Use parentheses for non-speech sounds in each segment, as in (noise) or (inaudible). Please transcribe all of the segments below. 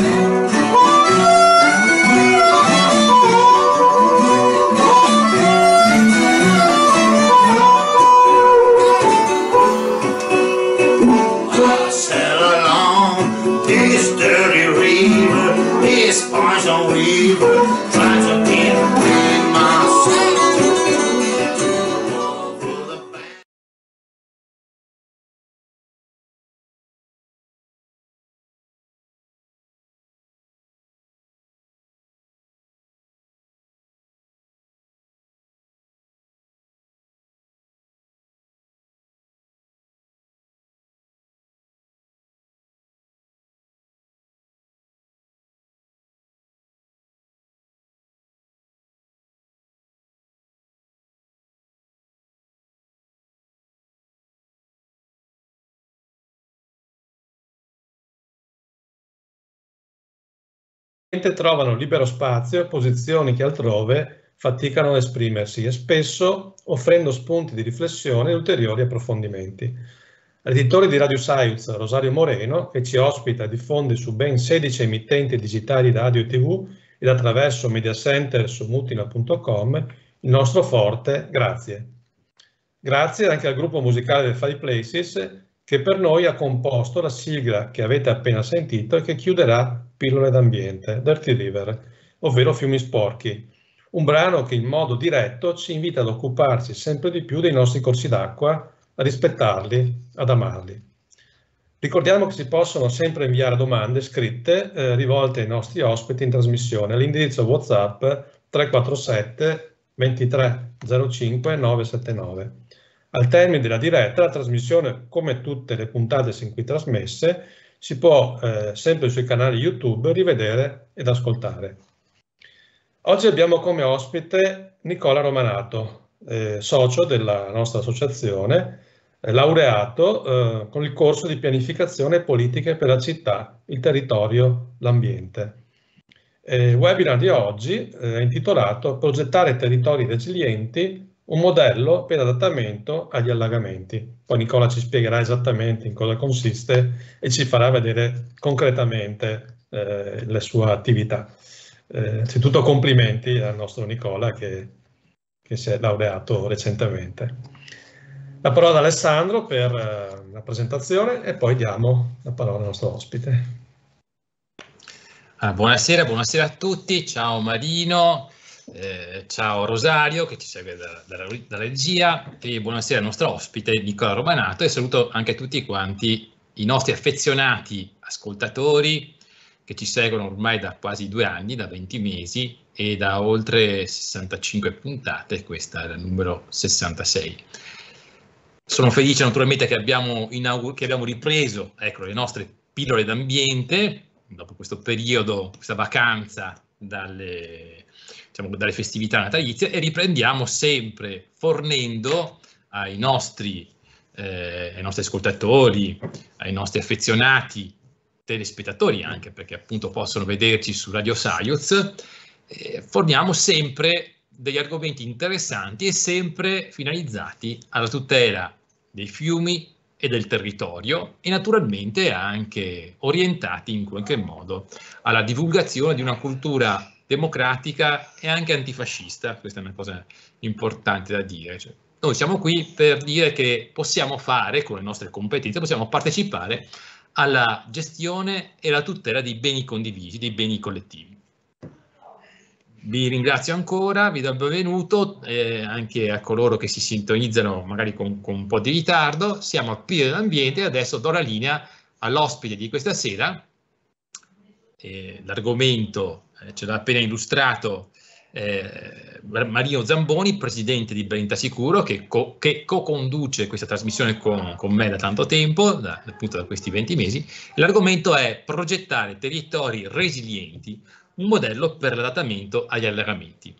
Yeah. Trovano libero spazio posizioni che altrove faticano ad esprimersi e spesso offrendo spunti di riflessione e ulteriori approfondimenti. L'editore di Radio Science, Rosario Moreno, che ci ospita e diffonde su ben 16 emittenti digitali radio e tv ed attraverso media center su mutina.com, il nostro forte grazie. Grazie anche al gruppo musicale del Five Places che per noi ha composto la sigla che avete appena sentito e che chiuderà Pillole d'ambiente, Dirty River, ovvero Fiumi sporchi, un brano che in modo diretto ci invita ad occuparci sempre di più dei nostri corsi d'acqua, a rispettarli, ad amarli. Ricordiamo che si possono sempre inviare domande scritte eh, rivolte ai nostri ospiti in trasmissione all'indirizzo WhatsApp 347 23 05 979. Al termine della diretta, la trasmissione, come tutte le puntate sin qui trasmesse, si può eh, sempre sui canali YouTube rivedere ed ascoltare. Oggi abbiamo come ospite Nicola Romanato, eh, socio della nostra associazione, eh, laureato eh, con il corso di pianificazione politiche per la città, il territorio, l'ambiente. Il webinar di oggi eh, è intitolato Progettare territori resilienti un modello per adattamento agli allagamenti. Poi Nicola ci spiegherà esattamente in cosa consiste e ci farà vedere concretamente eh, la sua attività. Eh, innanzitutto complimenti al nostro Nicola che, che, si è laureato recentemente. La parola ad Alessandro per uh, la presentazione e poi diamo la parola al nostro ospite. Ah, buonasera, buonasera a tutti, ciao Marino, eh, ciao Rosario che ci segue dalla, dalla, dalla regia e buonasera al nostro ospite Nicola Romanato e saluto anche tutti quanti i nostri affezionati ascoltatori che ci seguono ormai da quasi due anni, da 20 mesi e da oltre 65 puntate, questa è la numero 66. Sono felice naturalmente che abbiamo, che abbiamo ripreso ecco, le nostre pillole d'ambiente dopo questo periodo, questa vacanza dalle, diciamo, dalle festività natalizie e riprendiamo sempre fornendo ai nostri, eh, ai nostri ascoltatori, ai nostri affezionati telespettatori anche perché appunto possono vederci su Radio Science, eh, forniamo sempre degli argomenti interessanti e sempre finalizzati alla tutela dei fiumi e del territorio e naturalmente anche orientati in qualche modo alla divulgazione di una cultura democratica e anche antifascista, questa è una cosa importante da dire. Cioè, noi siamo qui per dire che possiamo fare, con le nostre competenze, possiamo partecipare alla gestione e alla tutela dei beni condivisi, dei beni collettivi. Vi ringrazio ancora, vi do il benvenuto eh, anche a coloro che si sintonizzano magari con, con un po' di ritardo. Siamo a Pio dell'Ambiente e adesso do la linea all'ospite di questa sera. Eh, l'argomento ce l'ha appena illustrato eh, Marino Zamboni, presidente di Brenta Sicuro, che, co- che co-conduce questa trasmissione con, con, me da tanto tempo, da, appunto da questi 20 mesi. L'argomento è progettare territori resilienti, un modello per l'adattamento agli allagamenti.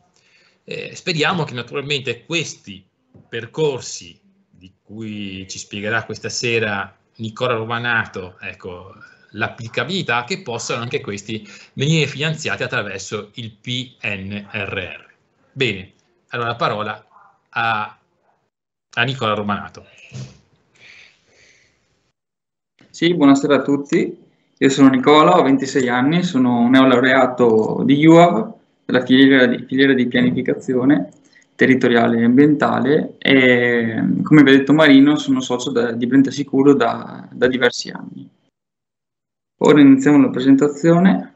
Eh, speriamo che naturalmente questi percorsi di cui ci spiegherà questa sera Nicola Romanato, ecco, l'applicabilità che possano anche questi venire finanziati attraverso il PNRR. Bene, allora la parola a, a Nicola Romanato. Sì, buonasera a tutti. Io sono Nicola, ho 26 anni, sono neolaureato di UAV, della filiera di, filiera di pianificazione territoriale e ambientale e come vi ha detto Marino sono socio da, di Brenta Sicuro da, da diversi anni. Ora iniziamo la presentazione.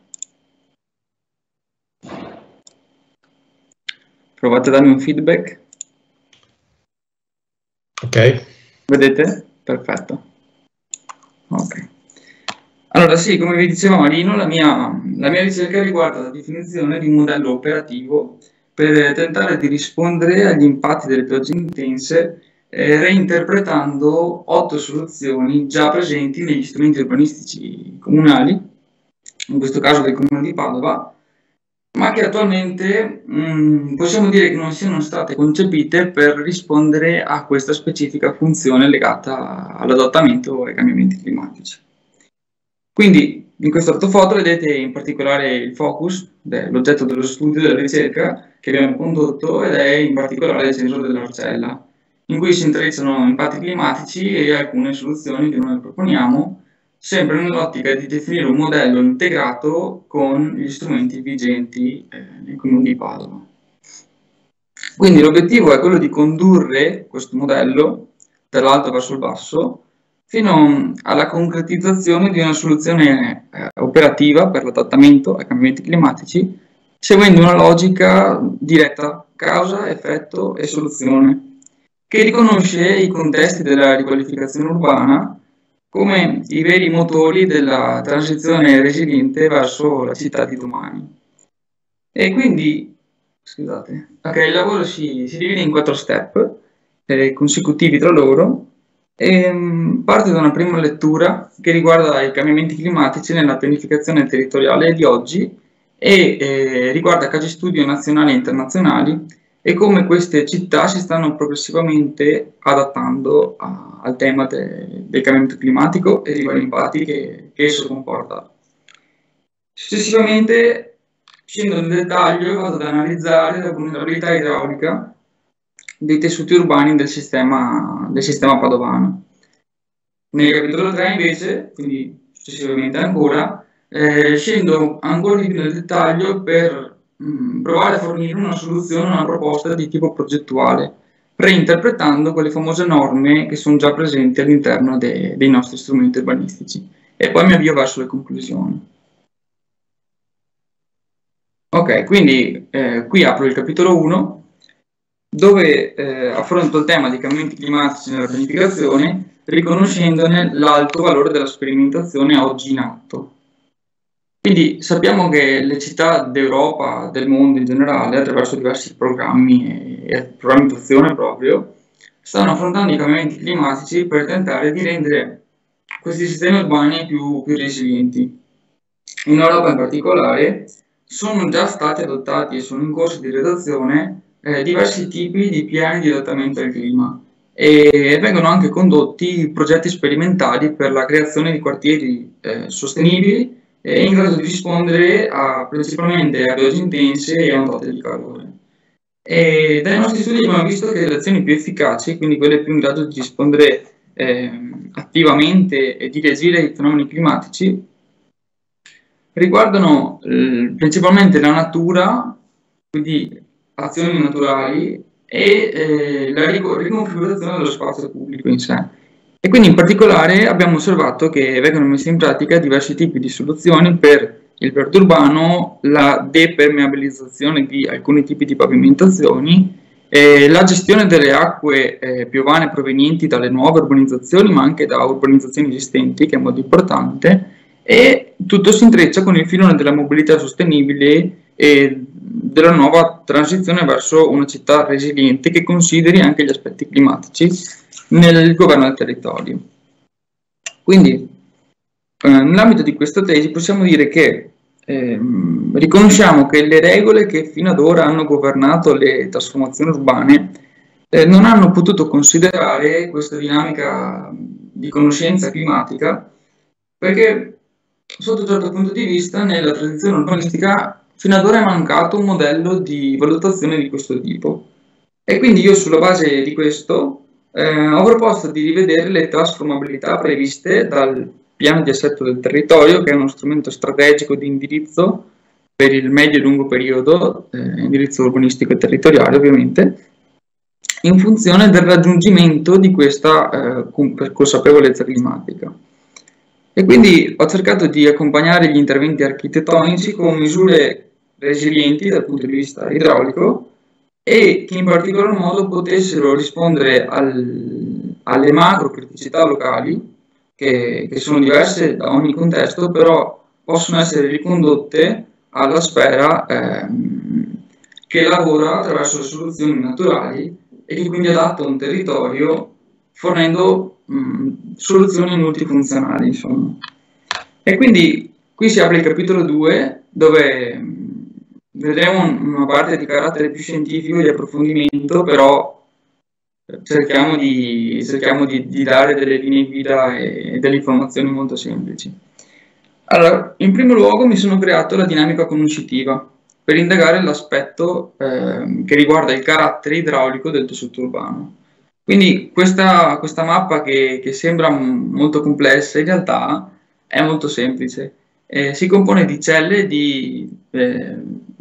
Provate a darmi un feedback. Ok. Vedete? Perfetto. Ok. Allora sì, come vi diceva Marino, la mia, la mia ricerca riguarda la definizione di un modello operativo per tentare di rispondere agli impatti delle piogge intense eh, reinterpretando otto soluzioni già presenti negli strumenti urbanistici comunali, in questo caso del comune di Padova, ma che attualmente mh, mm, possiamo dire che non siano state concepite per rispondere a questa specifica funzione legata all'adattamento ai cambiamenti climatici. Quindi in questa ortofoto vedete in particolare il focus, l'oggetto dello studio della ricerca che abbiamo condotto ed è in particolare il sensore dell'Arcella, in cui si intrecciano impatti climatici e alcune soluzioni che noi proponiamo sempre nell'ottica di definire un modello integrato con gli strumenti vigenti eh, nei comuni di Padova. Quindi l'obiettivo è quello di condurre questo modello dall'alto verso il basso fino alla concretizzazione di una soluzione eh, operativa per l'adattamento ai cambiamenti climatici, seguendo una logica diretta causa, effetto e soluzione, che riconosce i contesti della riqualificazione urbana come i veri motori della transizione resiliente verso la città di domani. E quindi, scusate, okay, il lavoro si, si, divide in quattro step eh, consecutivi tra loro e um, parte da una prima lettura che riguarda i cambiamenti climatici nella pianificazione territoriale di oggi e eh, riguarda casi studio nazionali e internazionali e come queste città si stanno progressivamente adattando a, al tema de, del cambiamento climatico e dei vari impatti che, che esso comporta. Successivamente scendo nel dettaglio e vado ad analizzare la vulnerabilità idraulica dei tessuti urbani del sistema, del sistema padovano. Nel capitolo 3 invece, quindi successivamente ancora, eh, scendo ancora di più nel dettaglio per Mm, provare a fornire una soluzione, una proposta di tipo progettuale, reinterpretando quelle famose norme che sono già presenti all'interno de dei nostri strumenti urbanistici. E poi mi avvio verso le conclusioni. Ok, quindi eh, qui apro il capitolo 1, dove eh, affronto il tema dei cambiamenti climatici nella pianificazione, riconoscendone l'alto valore della sperimentazione oggi in atto. Quindi sappiamo che le città d'Europa, del mondo in generale, attraverso diversi programmi e programmi di proprio, stanno affrontando i cambiamenti climatici per tentare di rendere questi sistemi urbani più, più resilienti. In Europa in particolare sono già stati adottati e sono in corso di redazione eh, diversi tipi di piani di adattamento al clima e vengono anche condotti progetti sperimentali per la creazione di quartieri eh, sostenibili è in grado di rispondere a, principalmente a piogge intense e a ondate di calore. E dai nostri studi abbiamo visto che le azioni più efficaci, quindi quelle più in grado di rispondere eh, attivamente e di reagire ai fenomeni climatici, riguardano eh, principalmente la natura, quindi azioni naturali e eh, la riconfigurazione dello spazio pubblico in sé. E quindi in particolare abbiamo osservato che vengono messe in pratica diversi tipi di soluzioni per il verde urbano, la depermeabilizzazione di alcuni tipi di pavimentazioni, eh, la gestione delle acque eh, piovane provenienti dalle nuove urbanizzazioni, ma anche da urbanizzazioni esistenti, che è molto importante, e tutto si intreccia con il filone della mobilità sostenibile e della nuova transizione verso una città resiliente che consideri anche gli aspetti climatici nel governo del territorio. Quindi, eh, nell'ambito di questa tesi possiamo dire che eh, riconosciamo che le regole che fino ad ora hanno governato le trasformazioni urbane eh, non hanno potuto considerare questa dinamica di conoscenza climatica perché sotto un certo punto di vista nella tradizione urbanistica fino ad ora è mancato un modello di valutazione di questo tipo. E quindi io sulla base di questo eh, ho proposto di rivedere le trasformabilità previste dal piano di assetto del territorio, che è uno strumento strategico di indirizzo per il medio e lungo periodo, eh, indirizzo urbanistico e territoriale ovviamente, in funzione del raggiungimento di questa eh, consapevolezza climatica. E quindi ho cercato di accompagnare gli interventi architettonici con misure resilienti dal punto di vista idraulico e che in particolar modo potessero rispondere al, alle macro criticità locali, che, che sono diverse da ogni contesto, però possono essere ricondotte alla sfera ehm, che lavora attraverso le soluzioni naturali e che quindi adatta un territorio fornendo mh, soluzioni multifunzionali. Insomma. E quindi qui si apre il capitolo 2 dove vedremo una parte di carattere più scientifico, di approfondimento, però cerchiamo di, cerchiamo di, di dare delle linee guida e delle informazioni molto semplici. Allora, in primo luogo mi sono creato la dinamica conoscitiva per indagare l'aspetto eh, che riguarda il carattere idraulico del tessuto urbano. Quindi questa, questa mappa che, che, sembra molto complessa in realtà è molto semplice. Eh, si compone di celle di eh,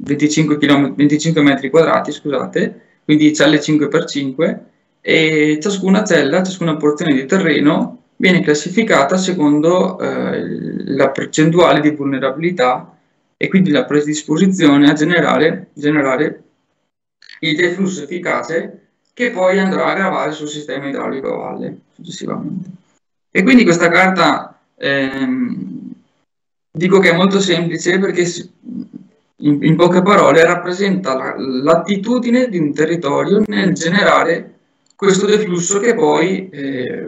25, km, 25 metri quadrati, scusate, quindi celle 5x5, e ciascuna cella, ciascuna porzione di terreno viene classificata secondo eh, la percentuale di vulnerabilità e quindi la predisposizione a generare, generare il deflusso efficace che poi andrà a gravare sul sistema idraulico a valle successivamente. E quindi questa carta ehm, dico che è molto semplice perché in, in poche parole rappresenta l'attitudine la, di un territorio nel generare questo deflusso che poi eh,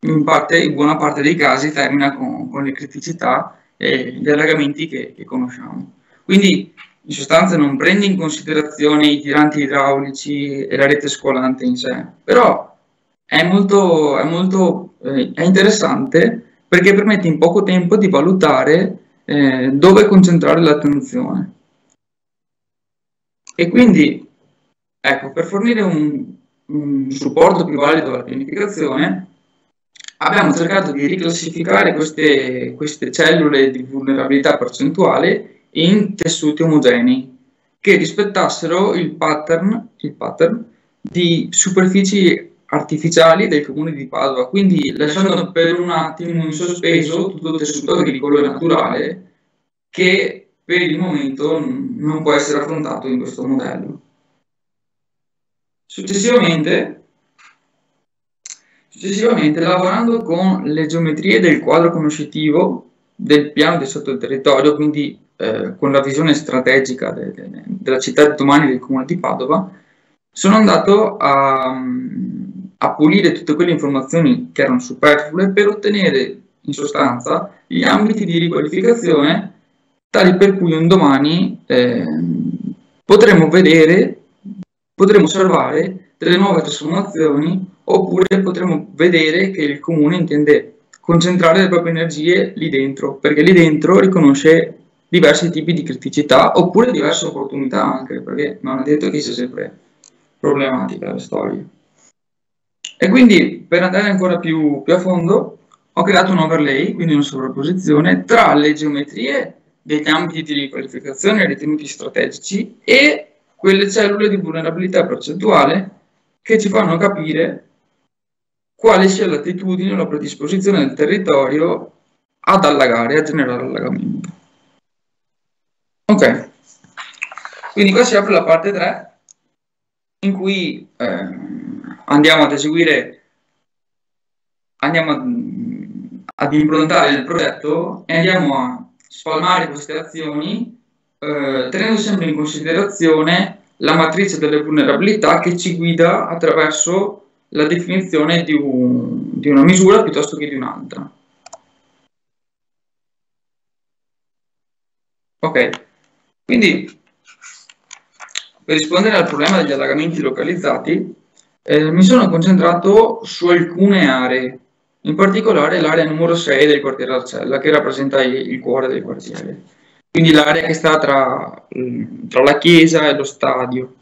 in, parte, in buona parte dei casi termina con, con le criticità e gli allagamenti che, che, conosciamo. Quindi in sostanza non prende in considerazione i tiranti idraulici e la rete scolante in sé, però è molto, è molto eh, è interessante perché permette in poco tempo di valutare eh, dove concentrare l'attenzione. E quindi, ecco, per fornire un, un supporto più valido alla pianificazione, abbiamo cercato di riclassificare queste, queste cellule di vulnerabilità percentuale in tessuti omogenei che rispettassero il pattern, il pattern di superfici artificiali del comune di Padova, quindi lasciando per un attimo in sospeso tutto il tessuto agricolo e naturale che per il momento non può essere affrontato in questo modello. Successivamente, successivamente, lavorando con le geometrie del quadro conoscitivo del piano di sotto il territorio, quindi eh, con la visione strategica de, de, della città di domani del comune di Padova, sono andato a, a pulire tutte quelle informazioni che erano superflue per ottenere in sostanza gli ambiti di riqualificazione tali per cui un domani eh, potremo vedere potremo osservare delle nuove trasformazioni oppure potremo vedere che il comune intende concentrare le proprie energie lì dentro, perché lì dentro riconosce diversi tipi di criticità oppure diverse opportunità anche, perché non è detto che sia sempre problematica la storia. E quindi per andare ancora più, più a fondo ho creato un overlay, quindi una sovrapposizione tra le geometrie degli ambiti di riqualificazione ritenuti strategici e quelle cellule di vulnerabilità percentuale che ci fanno capire quale sia l'attitudine o la predisposizione del territorio ad allagare, a generare allagamento. Ok, quindi qua si apre la parte 3 in cui eh, andiamo ad eseguire, andiamo ad, improntare il progetto e andiamo a spalmare queste azioni eh, tenendo sempre in considerazione la matrice delle vulnerabilità che ci guida attraverso la definizione di, un, di una misura piuttosto che di un'altra. Ok, quindi per rispondere al problema degli allagamenti localizzati eh, mi sono concentrato su alcune aree, in particolare l'area numero 6 del quartiere Arcella che rappresenta il, cuore del quartiere quindi l'area che sta tra, tra la chiesa e lo stadio.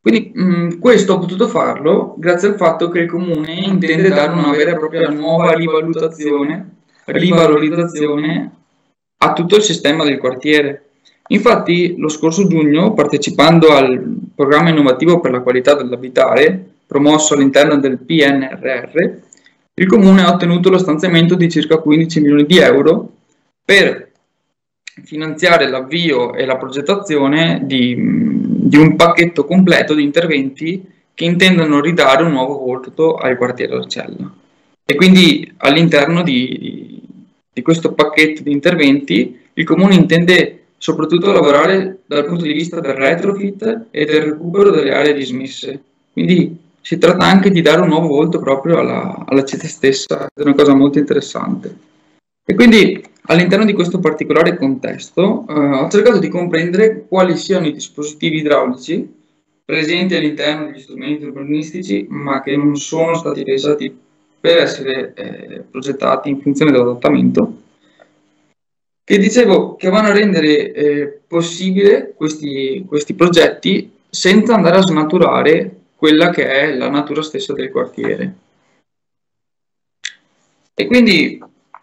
Quindi mh, questo ho potuto farlo grazie al fatto che il comune intende dare una vera e propria nuova rivalutazione, rivalorizzazione a tutto il sistema del quartiere. Infatti lo scorso giugno, partecipando al programma innovativo per la qualità dell'abitare, promosso all'interno del PNRR, il comune ha ottenuto lo stanziamento di circa 15 milioni di euro per finanziare l'avvio e la progettazione di, di, un pacchetto completo di interventi che intendono ridare un nuovo volto al quartiere Arcella. E quindi all'interno di, di questo pacchetto di interventi il comune intende soprattutto lavorare dal punto di vista del retrofit e del recupero delle aree dismesse. Quindi si tratta anche di dare un nuovo volto proprio alla, alla città stessa, è una cosa molto interessante. E quindi all'interno di questo particolare contesto eh, ho cercato di comprendere quali siano i dispositivi idraulici presenti all'interno degli strumenti urbanistici ma che non sono stati pensati per essere eh, progettati in funzione dell'adattamento che dicevo che vanno a rendere eh, possibile questi, questi progetti senza andare a snaturare quella che è la natura stessa del quartiere. E quindi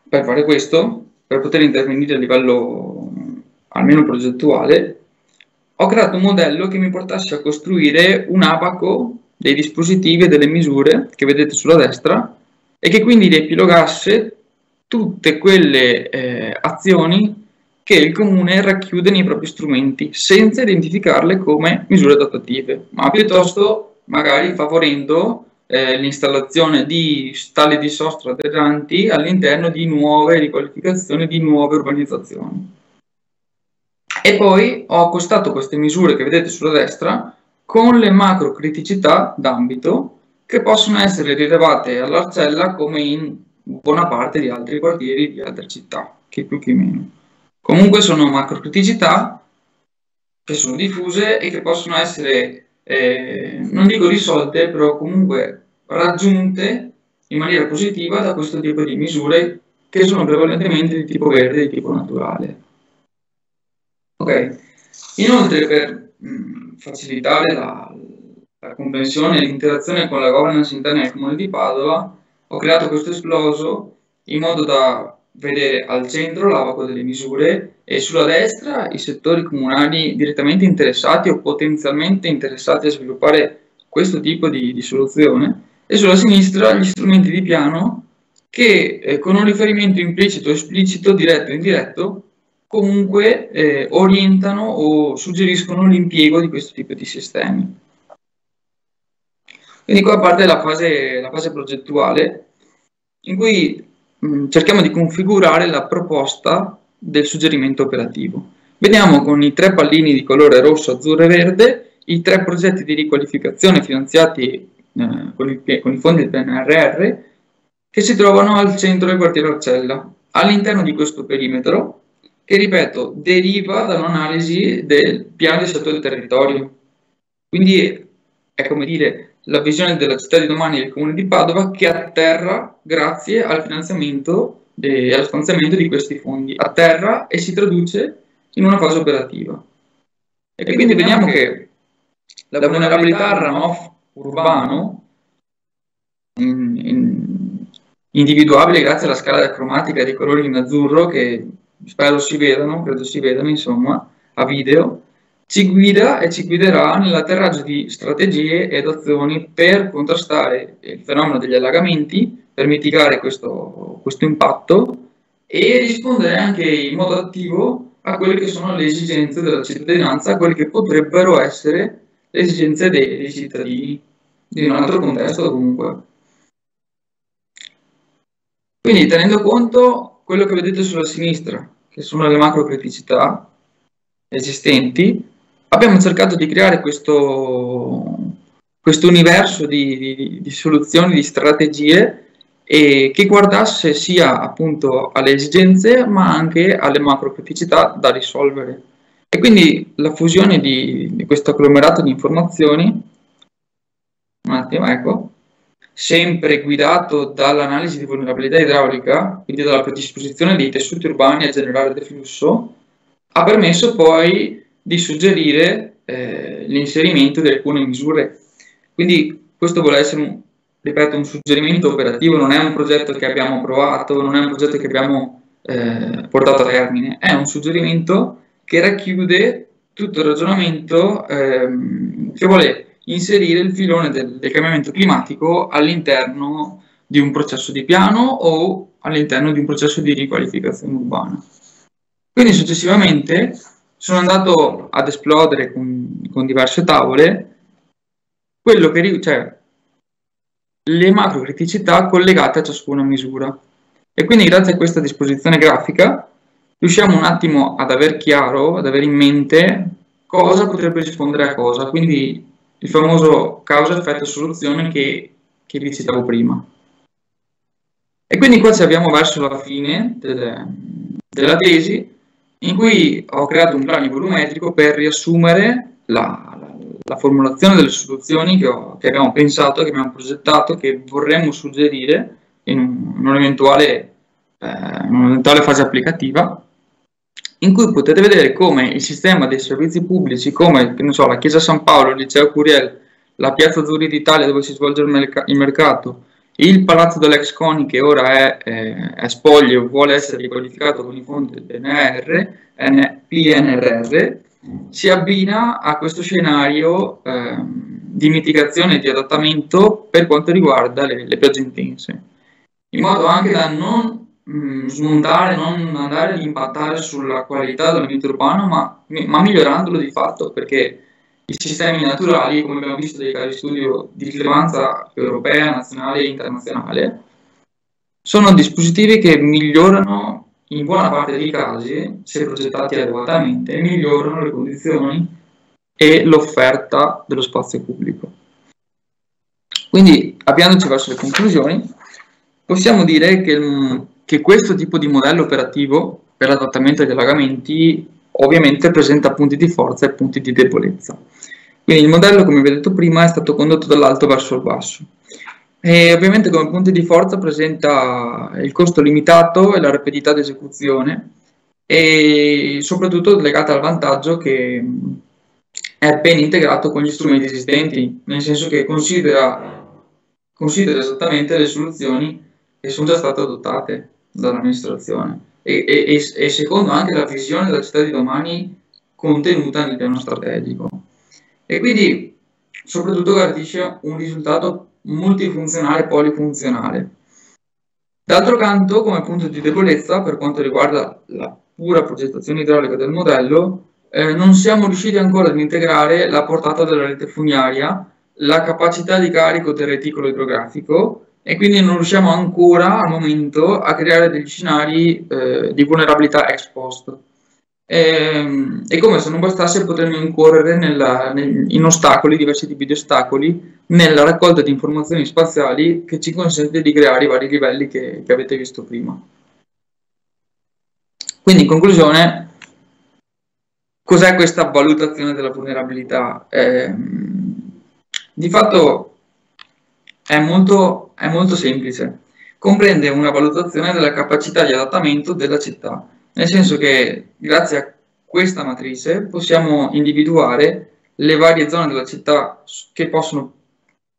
per fare questo, per poter intervenire a livello almeno progettuale, ho creato un modello che mi portasse a costruire un abaco dei dispositivi e delle misure che vedete sulla destra e che quindi riepilogasse tutte quelle eh, azioni che il comune racchiude nei propri strumenti senza identificarle come misure adattative, ma piuttosto magari favorendo eh, l'installazione di stalli di sosta drenanti all'interno di nuove riqualificazioni, di nuove urbanizzazioni. E poi ho accostato queste misure che vedete sulla destra con le macro criticità d'ambito che possono essere rilevate all'Arcella come in buona parte di altri quartieri di altre città, che più che meno. Comunque sono macro criticità che sono diffuse e che possono essere eh, non dico risolte, però comunque raggiunte in maniera positiva da questo tipo di misure che sono prevalentemente di tipo verde e di tipo naturale. Ok, inoltre per mh, mm, facilitare la, la comprensione e l'interazione con la governance interna del Comune di Padova, ho creato questo esploso in modo da vedere al centro l'avaco delle misure e sulla destra i settori comunali direttamente interessati o potenzialmente interessati a sviluppare questo tipo di, di soluzione e sulla sinistra gli strumenti di piano che eh, con un riferimento implicito, esplicito, diretto o indiretto comunque eh, orientano o suggeriscono l'impiego di questo tipo di sistemi. Quindi qua parte la fase, la fase progettuale in cui Mm, cerchiamo di configurare la proposta del suggerimento operativo. Vediamo con i tre pallini di colore rosso, azzurro e verde i tre progetti di riqualificazione finanziati eh, con, il, con, i fondi del PNRR che si trovano al centro del quartiere Arcella, all'interno di questo perimetro che, ripeto, deriva da un'analisi del piano di settore del territorio. Quindi è come dire, la visione della città di domani del comune di Padova che atterra grazie al finanziamento e allo stanziamento di questi fondi. Atterra e si traduce in una fase operativa. E quindi vediamo che la vulnerabilità al runoff urbano, in, in, individuabile grazie alla scala cromatica dei colori in azzurro, che spero si vedano, credo si vedano insomma, a video, ci guida e ci guiderà nell'atterraggio di strategie ed azioni per contrastare il fenomeno degli allagamenti, per mitigare questo, questo impatto e rispondere anche in modo attivo a quelle che sono le esigenze della cittadinanza, a quelle che potrebbero essere le esigenze dei, dei cittadini, in un altro contesto comunque. Quindi tenendo conto quello che vedete sulla sinistra, che sono le macro criticità esistenti, abbiamo cercato di creare questo, questo universo di, di, di, soluzioni, di strategie e che guardasse sia appunto alle esigenze ma anche alle macro criticità da risolvere. E quindi la fusione di, di questo agglomerato di informazioni, un attimo, ecco, sempre guidato dall'analisi di vulnerabilità idraulica, quindi dalla predisposizione dei tessuti urbani a generare deflusso, ha permesso poi di suggerire eh, l'inserimento di alcune misure. Quindi questo vuole essere, ripeto, un suggerimento operativo, non è un progetto che abbiamo approvato, non è un progetto che abbiamo eh, portato a termine, è un suggerimento che racchiude tutto il ragionamento ehm, che vuole inserire il filone del, del cambiamento climatico all'interno di un processo di piano o all'interno di un processo di riqualificazione urbana. Quindi successivamente sono andato ad esplodere con, con diverse tavole quello che, cioè, le macro criticità collegate a ciascuna misura. E quindi grazie a questa disposizione grafica riusciamo un attimo ad aver chiaro, ad avere in mente cosa potrebbe rispondere a cosa. Quindi il famoso causa-effetto-soluzione che, che vi citavo prima. E quindi qua ci abbiamo verso la fine delle, della tesi in cui ho creato un piano volumetrico per riassumere la, la, la formulazione delle soluzioni che, ho, che, abbiamo pensato, che abbiamo progettato, che vorremmo suggerire in, in, un'eventuale, eh, fase applicativa in cui potete vedere come il sistema dei servizi pubblici, come so, la Chiesa San Paolo, il Liceo Curiel, la Piazza Azzurri d'Italia dove si svolge il mercato, il Palazzo dell'Ex Coni che ora è, eh, è spoglio vuole essere riqualificato con i fondi PNR, PNRR, si abbina a questo scenario eh, di mitigazione e di adattamento per quanto riguarda le, le piogge intense, in modo anche da non mh, smontare, non andare ad impattare sulla qualità dell'ambiente urbano, ma, ma migliorandolo di fatto, perché i sistemi naturali, come abbiamo visto dai casi studio di rilevanza europea, nazionale e internazionale, sono dispositivi che migliorano in buona parte dei casi, se progettati adeguatamente, migliorano le condizioni e l'offerta dello spazio pubblico. Quindi, avviandoci verso le conclusioni, possiamo dire che il, che questo tipo di modello operativo per l'adattamento agli allagamenti ovviamente presenta punti di forza e punti di debolezza. Quindi il modello, come vi ho detto prima, è stato condotto dall'alto verso il basso. E ovviamente come punti di forza presenta il costo limitato e la rapidità di esecuzione e soprattutto legata al vantaggio che è ben integrato con gli strumenti esistenti, nel senso che considera, considera esattamente le soluzioni che sono già state adottate dall'amministrazione e, e, e, secondo anche la visione della città di domani contenuta nel piano strategico. E quindi soprattutto garantisce un risultato multifunzionale e polifunzionale. D'altro canto, come punto di debolezza, per quanto riguarda la pura progettazione idraulica del modello, eh, non siamo riusciti ancora ad integrare la portata della rete fognaria, la capacità di carico del reticolo idrografico e quindi non riusciamo ancora al momento a creare degli scenari eh, di vulnerabilità ex post. E, ehm, e, come se non bastasse potremmo incorrere nella, nel, in ostacoli, diversi tipi di ostacoli, nella raccolta di informazioni spaziali che ci consente di creare i vari livelli che, che avete visto prima. Quindi in conclusione, cos'è questa valutazione della vulnerabilità? Eh, di fatto è molto, è molto semplice. Comprende una valutazione della capacità di adattamento della città, nel senso che grazie a questa matrice possiamo individuare le varie zone della città che possono,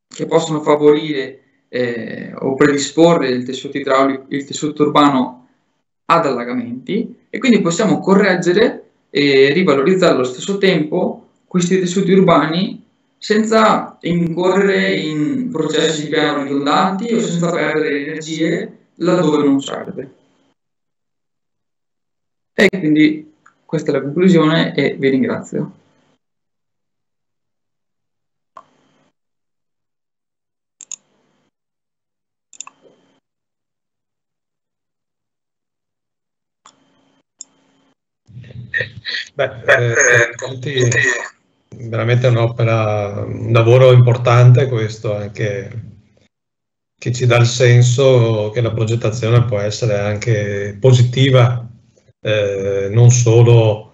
che possono favorire eh, o predisporre il tessuto idraulico, il tessuto urbano ad allagamenti e quindi possiamo correggere e rivalorizzare allo stesso tempo questi tessuti urbani senza incorrere in processi di piano ridondanti o senza perdere energie laddove non serve. E quindi questa è la conclusione e vi ringrazio. Beh, eh, tanti, veramente un'opera, un lavoro importante questo anche che ci dà il senso che la progettazione può essere anche positiva, eh, non solo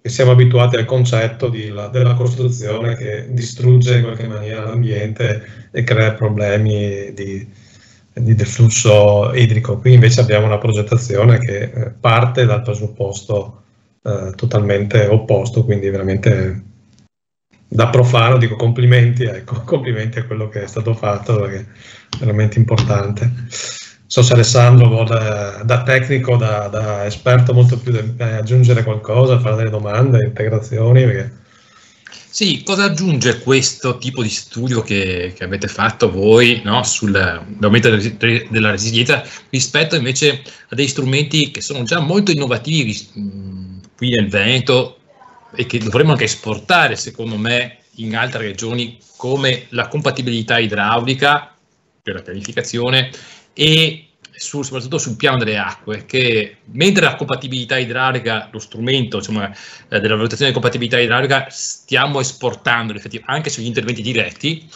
che siamo abituati al concetto la, della costruzione che distrugge in qualche maniera l'ambiente e crea problemi di, di deflusso idrico. Qui invece abbiamo una progettazione che eh, parte dal presupposto eh, totalmente opposto, quindi veramente da profano dico complimenti, ecco, (laughs) complimenti a quello che è stato fatto perché è veramente importante. So se Alessandro vuole da tecnico, da, da esperto molto più de, eh, aggiungere qualcosa, fare delle domande, integrazioni. Perché... Sì, cosa aggiunge questo tipo di studio che, che avete fatto voi no, sull'aumento della resilienza rispetto invece a dei strumenti che sono già molto innovativi qui nel Veneto e che dovremmo anche esportare, secondo me, in altre regioni come la compatibilità idraulica per la pianificazione e sul, soprattutto sul piano delle acque, che mentre la compatibilità idraulica, lo strumento insomma, eh, della valutazione di compatibilità idraulica, stiamo esportando anche sugli interventi diretti,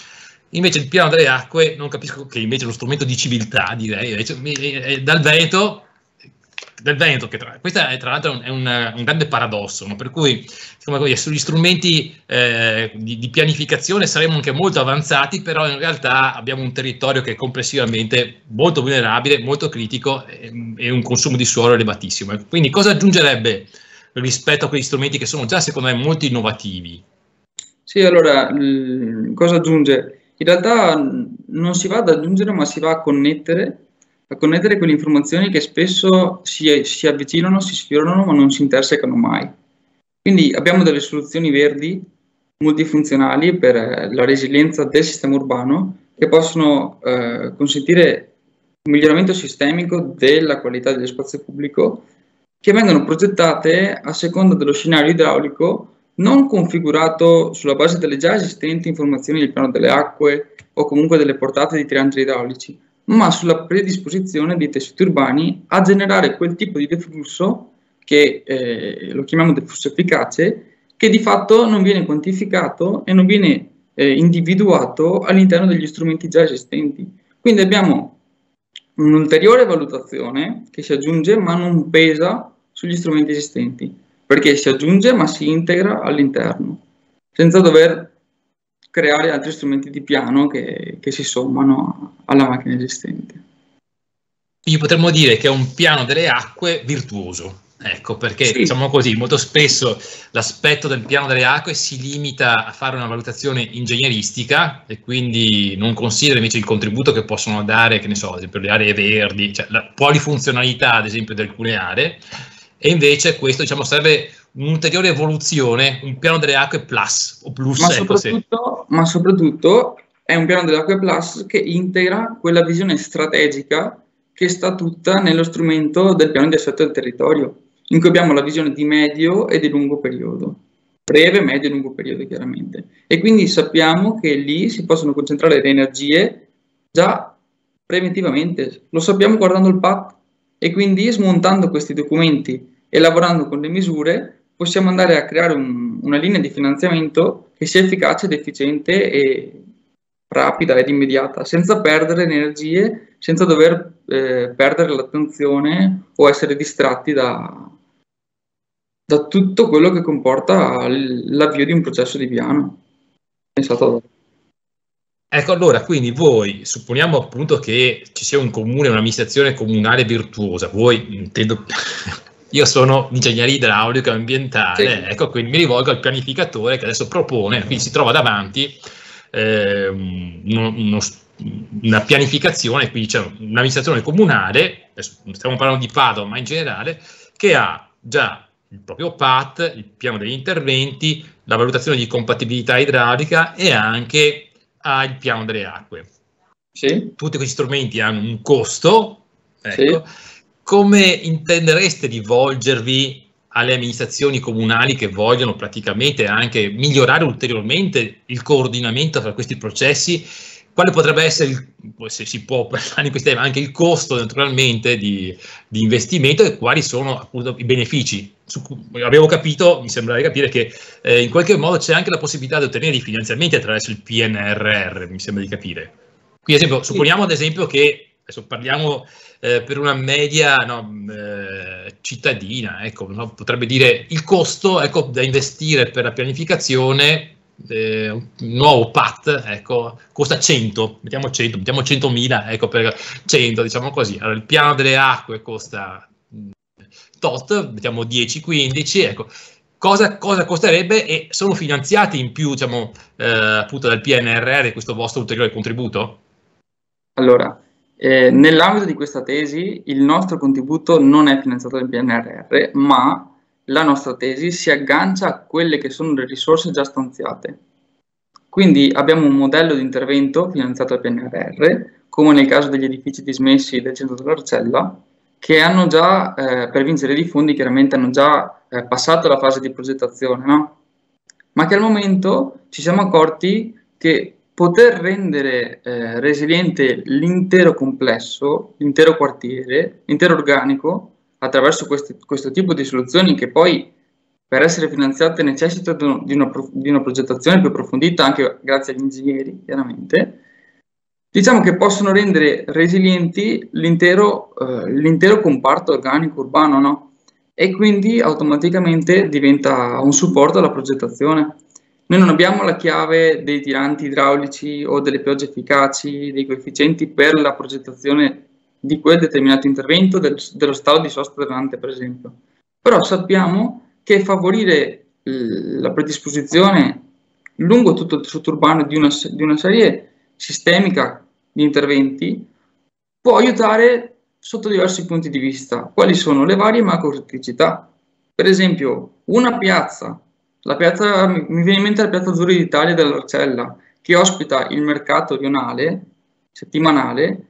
invece il piano delle acque non capisco che invece lo strumento di civiltà, direi, invece, dal Veneto del Veneto, che tra, questo è tra l'altro è un, un grande paradosso, no? per cui insomma, sugli strumenti eh, di, di, pianificazione saremo anche molto avanzati, però in realtà abbiamo un territorio che è complessivamente molto vulnerabile, molto critico e, e un consumo di suolo elevatissimo. Quindi cosa aggiungerebbe rispetto a quegli strumenti che sono già secondo me molto innovativi? Sì, allora, cosa aggiunge? In realtà non si va ad aggiungere, ma si va a connettere a connettere quelle informazioni che spesso si, si avvicinano, si sfiorano, ma non si intersecano mai. Quindi abbiamo delle soluzioni verdi multifunzionali per eh, la resilienza del sistema urbano che possono eh, consentire un miglioramento sistemico della qualità dello spazio pubblico che vengono progettate a seconda dello scenario idraulico non configurato sulla base delle già esistenti informazioni del piano delle acque o comunque delle portate di triangoli idraulici, ma sulla predisposizione dei tessuti urbani a generare quel tipo di deflusso che eh, lo chiamiamo deflusso efficace, che di fatto non viene quantificato e non viene eh, individuato all'interno degli strumenti già esistenti. Quindi abbiamo un'ulteriore valutazione che si aggiunge ma non pesa sugli strumenti esistenti, perché si aggiunge ma si integra all'interno, senza dover creare altri strumenti di piano che, che si sommano alla macchina esistente. Quindi potremmo dire che è un piano delle acque virtuoso. Ecco, perché sì. diciamo così, molto spesso l'aspetto del piano delle acque si limita a fare una valutazione ingegneristica e quindi non considera invece il contributo che possono dare, che ne so, ad esempio le aree verdi, cioè la polifunzionalità ad esempio di alcune aree, e invece questo diciamo serve un'ulteriore evoluzione, un piano delle acque plus o plus. Ma, ecco, soprattutto, ma soprattutto è un piano delle acque plus che integra quella visione strategica che sta tutta nello strumento del piano di assetto del territorio, in cui abbiamo la visione di medio e di lungo periodo, breve, medio e lungo periodo chiaramente. E quindi sappiamo che lì si possono concentrare le energie già preventivamente, lo sappiamo guardando il PAT e quindi smontando questi documenti e lavorando con le misure possiamo andare a creare un, una linea di finanziamento che sia efficace ed efficiente e rapida ed immediata, senza perdere energie, senza dover eh, perdere l'attenzione o essere distratti da, da tutto quello che comporta l'avvio di un processo di piano. Pensato Ecco, allora, quindi voi, supponiamo appunto che ci sia un comune, un'amministrazione comunale virtuosa, voi intendo io sono ingegnere idraulico e ambientale, sì. ecco, quindi mi rivolgo al pianificatore che adesso propone, quindi si trova davanti eh, uno, uno, una pianificazione, quindi c'è un'amministrazione comunale, stiamo parlando di Padova, ma in generale, che ha già il proprio PAT, il piano degli interventi, la valutazione di compatibilità idraulica e anche ha il piano delle acque. Sì. Tutti questi strumenti hanno un costo, ecco, sì come intendereste rivolgervi alle amministrazioni comunali che vogliono praticamente anche migliorare ulteriormente il coordinamento tra questi processi? Quale potrebbe essere, il, se si può (laughs) parlare in questi anche il costo naturalmente di, di, investimento e quali sono appunto i benefici? Su, abbiamo capito, mi sembra di capire che eh, in qualche modo c'è anche la possibilità di ottenere i finanziamenti attraverso il PNRR, mi sembra di capire. Qui, ad esempio, supponiamo ad esempio che, adesso parliamo eh, per una media no, eh, cittadina, ecco, no? potrebbe dire il costo ecco, da investire per la pianificazione eh, un nuovo PAT ecco, costa 100, mettiamo 100, mettiamo 100.000, ecco per 100, diciamo così. Allora, il piano delle acque costa mm, tot, mettiamo 10-15, ecco. cosa, cosa, costerebbe e sono finanziati in più diciamo, eh, appunto dal PNRR questo vostro ulteriore contributo? Allora, eh, nell'ambito di questa tesi il nostro contributo non è finanziato dal PNRR, ma la nostra tesi si aggancia a quelle che sono le risorse già stanziate. Quindi abbiamo un modello di intervento finanziato dal PNRR, come nel caso degli edifici dismessi del centro dell'Arcella, che hanno già, eh, per vincere dei fondi, chiaramente hanno già eh, passato la fase di progettazione, no? ma che al momento ci siamo accorti che poter rendere eh, resiliente l'intero complesso, l'intero quartiere, l'intero organico, attraverso questi, questo tipo di soluzioni che poi per essere finanziate necessitano di una, di una progettazione più approfondita anche grazie agli ingegneri, chiaramente, diciamo che possono rendere resilienti l'intero, eh, l'intero comparto organico urbano, no? E quindi automaticamente diventa un supporto alla progettazione. Noi non abbiamo la chiave dei tiranti idraulici o delle piogge efficaci, dei coefficienti per la progettazione di quel determinato intervento del, dello stato di sosta dell'ante, per esempio. Però sappiamo che favorire la predisposizione lungo tutto il tessuto urbano di una, di una serie sistemica di interventi può aiutare sotto diversi punti di vista. Quali sono le varie macro-criticità? Per esempio, una piazza, la piazza, mi viene in mente la piazza Azzurri d'Italia dell'Arcella, che ospita il mercato rionale settimanale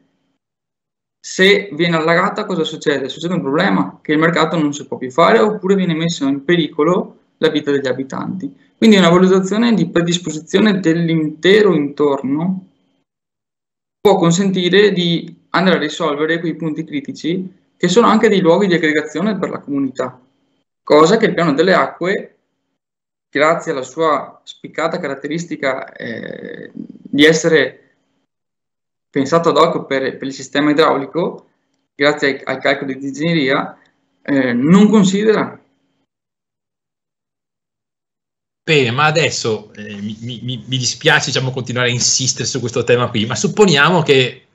se viene allagata cosa succede? Succede un problema che il mercato non si può più fare oppure viene messo in pericolo la vita degli abitanti. Quindi una valutazione di predisposizione dell'intero intorno può consentire di andare a risolvere quei punti critici che sono anche dei luoghi di aggregazione per la comunità, cosa che il piano delle acque, grazie alla sua spiccata caratteristica eh, di essere pensato ad hoc per, per il sistema idraulico, grazie ai, ai calcoli di ingegneria, eh, non considera. Bene, ma adesso eh, mi, mi, mi, dispiace diciamo, continuare a insistere su questo tema qui, ma supponiamo che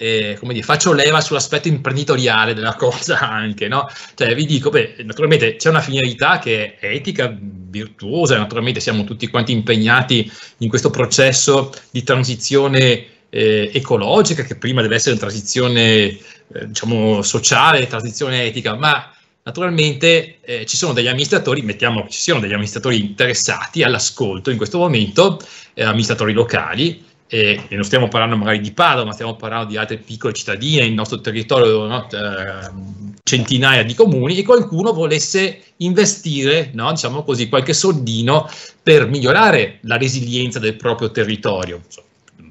eh, come dire, faccio leva sull'aspetto imprenditoriale della (laughs) cosa anche, no? Cioè vi dico, beh, naturalmente c'è una finalità che è etica, virtuosa, naturalmente siamo tutti quanti impegnati in questo processo di transizione eh, ecologica, che prima deve essere una transizione eh, diciamo, sociale, transizione etica, ma naturalmente eh, ci sono degli amministratori, mettiamo che ci siano degli amministratori interessati all'ascolto in questo momento, eh, amministratori locali, e, e, non stiamo parlando magari di Padova, ma stiamo parlando di altre piccole cittadine, il nostro territorio, no? eh, centinaia di comuni, e qualcuno volesse investire, no? diciamo così, qualche soldino per migliorare la resilienza del proprio territorio. Insomma,